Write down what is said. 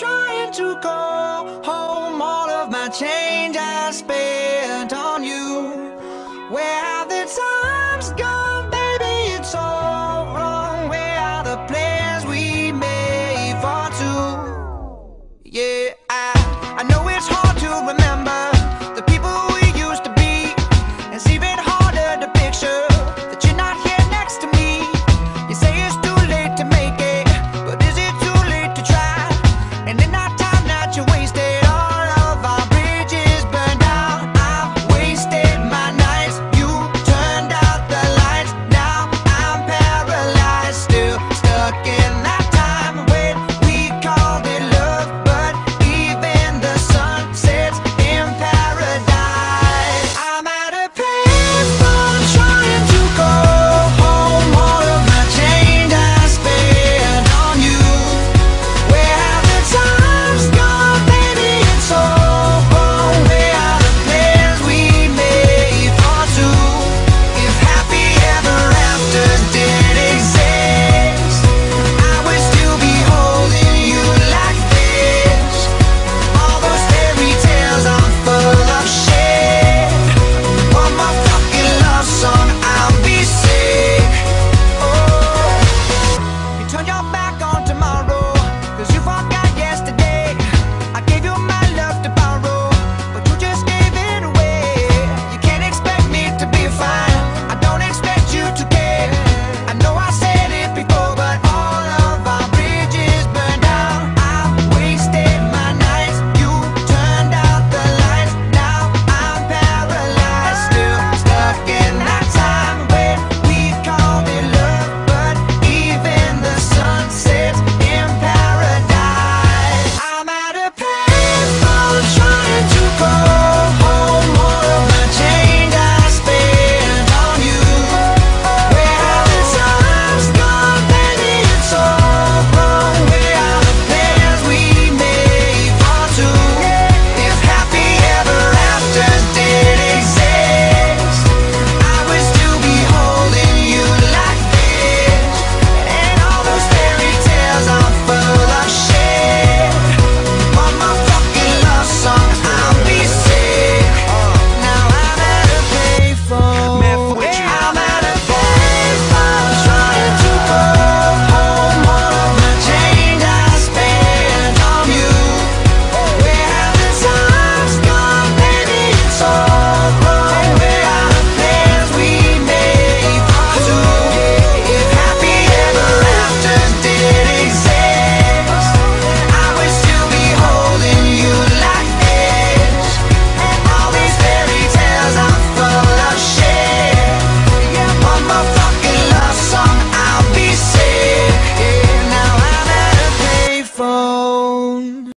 trying to call home all of my change I spent on you. Where have the times gone, baby? It's all wrong. Where are the plans we made for two? Yeah, I